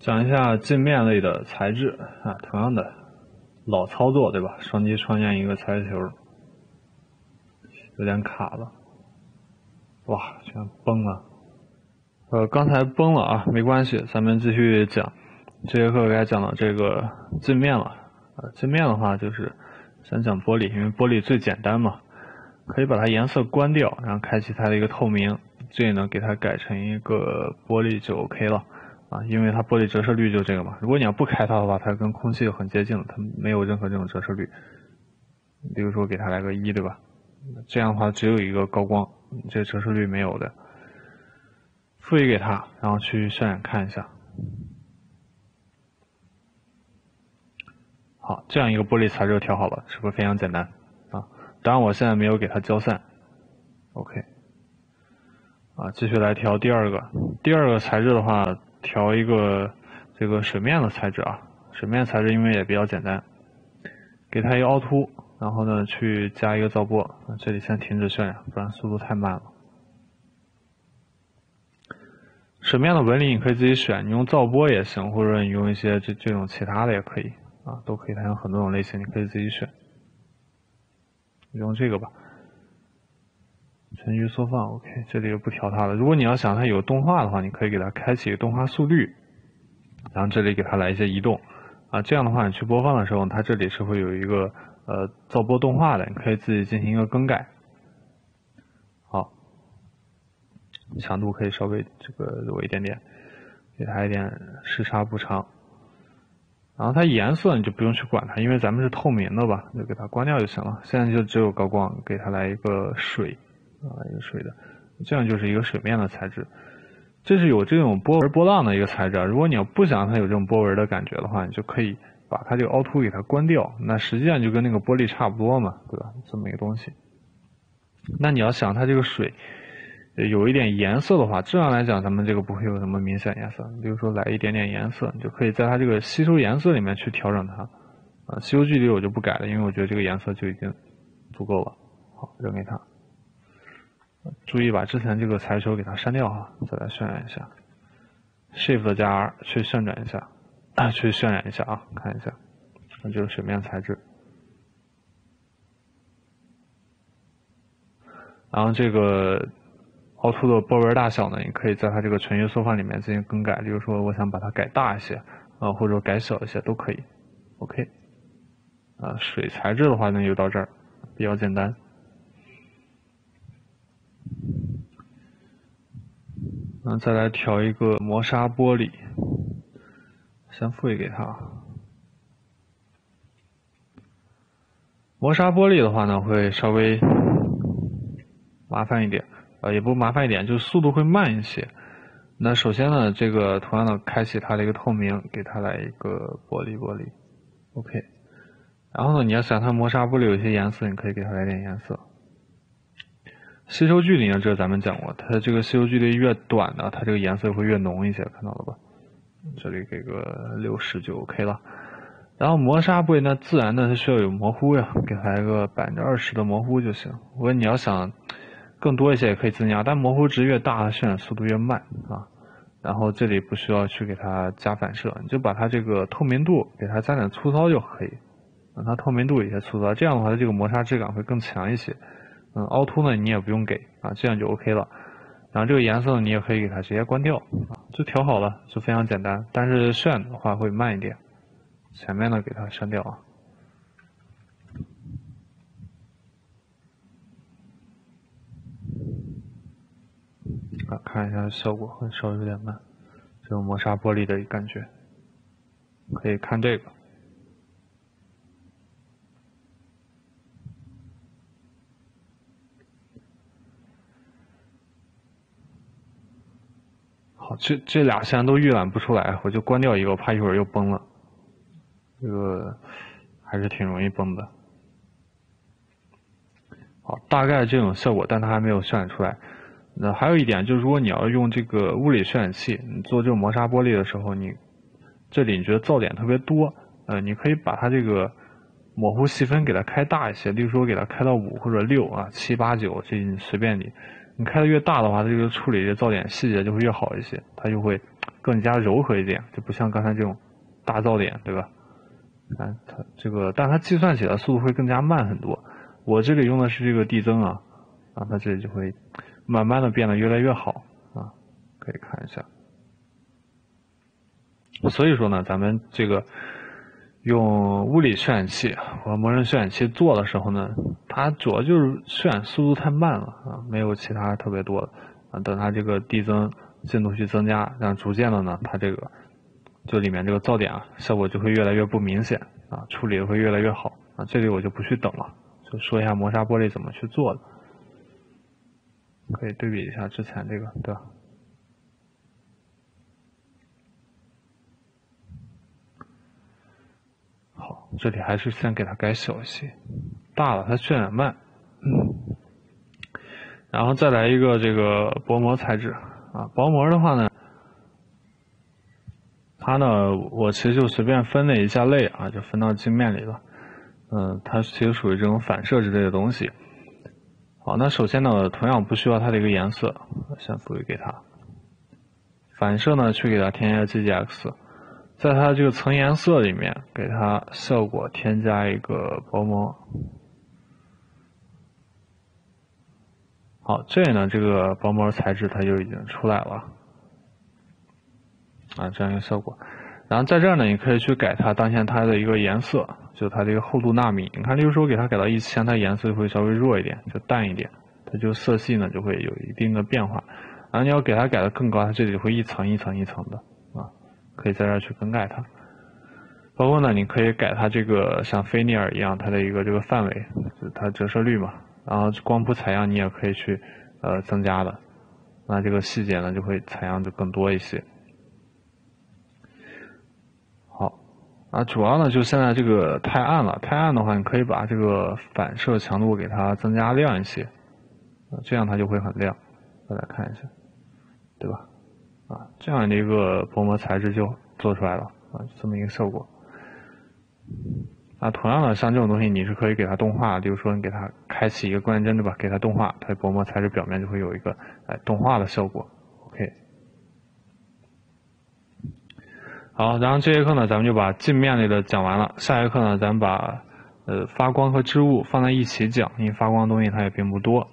讲一下镜面类的材质啊，同样的老操作对吧？双击创建一个材质球，有点卡了，哇，全崩了。呃，刚才崩了啊，没关系，咱们继续讲。这节课该讲到这个镜面了。呃，镜面的话就是先讲玻璃，因为玻璃最简单嘛，可以把它颜色关掉，然后开启它的一个透明，这里呢给它改成一个玻璃就 OK 了。啊，因为它玻璃折射率就这个嘛。如果你要不开它的话，它跟空气很接近了，它没有任何这种折射率。比如说给它来个一，对吧？这样的话只有一个高光，这折射率没有的。赋予给它，然后去渲染看一下。好，这样一个玻璃材质调好了，是不是非常简单啊？当然我现在没有给它焦散。OK。啊，继续来调第二个，第二个材质的话。调一个这个水面的材质啊，水面材质因为也比较简单，给它一个凹凸，然后呢去加一个噪波，这里先停止渲染，不然速度太慢了。水面的纹理你可以自己选，你用噪波也行，或者你用一些这这种其他的也可以啊，都可以，它有很多种类型，你可以自己选。用这个吧。全局缩放，OK，这里就不调它了。如果你要想它有动画的话，你可以给它开启动画速率，然后这里给它来一些移动，啊，这样的话你去播放的时候，它这里是会有一个呃噪波动画的，你可以自己进行一个更改。好，强度可以稍微这个弱一点点，给它一点时差补偿。然后它颜色你就不用去管它，因为咱们是透明的吧，就给它关掉就行了。现在就只有高光，给它来一个水。啊，一个水的，这样就是一个水面的材质。这是有这种波纹波浪的一个材质。如果你要不想它有这种波纹的感觉的话，你就可以把它这个凹凸给它关掉。那实际上就跟那个玻璃差不多嘛，对吧？这么一个东西。那你要想它这个水有一点颜色的话，这样来讲咱们这个不会有什么明显颜色。比如说来一点点颜色，你就可以在它这个吸收颜色里面去调整它。啊，吸收距离我就不改了，因为我觉得这个颜色就已经足够了。好，扔给它。注意把之前这个材球给它删掉啊，再来渲染一下，Shift 加 R 去渲染一下，去渲染一下啊，看一下，那就是水面材质。然后这个凹凸的波纹大小呢，你可以在它这个全域缩放里面进行更改，比如说我想把它改大一些啊，或者改小一些都可以。OK，啊，水材质的话呢就到这儿，比较简单。嗯，再来调一个磨砂玻璃，先赋予给它。磨砂玻璃的话呢，会稍微麻烦一点，呃，也不麻烦一点，就是速度会慢一些。那首先呢，这个同样的开启它的一个透明，给它来一个玻璃玻璃，OK。然后呢，你要想它磨砂玻璃有些颜色，你可以给它来点颜色。吸收距离呢？这个咱们讲过，它这个吸收距离越短呢，它这个颜色会越浓一些，看到了吧？这里给个六十就 OK 了。然后磨砂部位呢，自然呢它需要有模糊呀，给它一个百分之二十的模糊就行。如果你要想更多一些，也可以增加，但模糊值越大，渲染速度越慢啊。然后这里不需要去给它加反射，你就把它这个透明度给它加点粗糙就可以，让它透明度有些粗糙，这样的话它这个磨砂质感会更强一些。嗯，凹凸呢你也不用给啊，这样就 OK 了。然后这个颜色你也可以给它直接关掉啊，就调好了，就非常简单。但是渲的话会慢一点，前面的给它删掉啊。啊，看一下效果会稍微有点慢，这种磨砂玻璃的感觉，可以看这个。这这俩现在都预览不出来，我就关掉一个，我怕一会儿又崩了。这个还是挺容易崩的。好，大概这种效果，但它还没有渲染出来。那还有一点就是，如果你要用这个物理渲染器，你做这种磨砂玻璃的时候，你这里你觉得噪点特别多，呃，你可以把它这个模糊细分给它开大一些，例如说给它开到五或者六啊、七八九，这你随便你。你开的越大的话，它这个处理的噪点细节就会越好一些，它就会更加柔和一点，就不像刚才这种大噪点，对吧？啊它这个，但它计算起来速度会更加慢很多。我这里用的是这个递增啊，啊，它这里就会慢慢的变得越来越好啊，可以看一下。所以说呢，咱们这个用物理渲染器和模人渲染器做的时候呢，它主要就是渲染速度太慢了啊，没有其他特别多的啊。等它这个递增进度去增加，然后逐渐的呢，它这个就里面这个噪点啊，效果就会越来越不明显啊，处理的会越来越好啊。这里我就不去等了，就说一下磨砂玻璃怎么去做的，可以对比一下之前这个，对吧？好这里还是先给它改小一些，大了它渲染慢。然后再来一个这个薄膜材质啊，薄膜的话呢，它呢我其实就随便分了一下类啊，就分到镜面里了。嗯，它其实属于这种反射之类的东西。好，那首先呢，同样不需要它的一个颜色，先赋予给它。反射呢，去给它添加 GGX。在它这个层颜色里面，给它效果添加一个薄膜。好，这里呢，这个薄膜材质它就已经出来了，啊，这样一个效果。然后在这儿呢，你可以去改它当前它的一个颜色，就它这个厚度纳米。你看，例如说我给它改到一千，它颜色会稍微弱一点，就淡一点，它就色系呢就会有一定的变化。然后你要给它改的更高，它这里会一层一层一层的啊。可以在这儿去更改它，包括呢，你可以改它这个像菲涅尔一样，它的一个这个范围，就是它折射率嘛。然后光谱采样你也可以去呃增加的，那这个细节呢就会采样就更多一些。好，啊，主要呢就现在这个太暗了，太暗的话，你可以把这个反射强度给它增加亮一些，这样它就会很亮。大家看一下，对吧？啊，这样的一个薄膜材质就做出来了啊，这么一个效果。啊，同样的，像这种东西你是可以给它动画，比如说你给它开启一个关键帧，对吧？给它动画，它的薄膜材质表面就会有一个哎动画的效果。OK。好，然后这节课呢，咱们就把镜面类的讲完了。下节课呢，咱们把呃发光和织物放在一起讲，因为发光的东西它也并不多。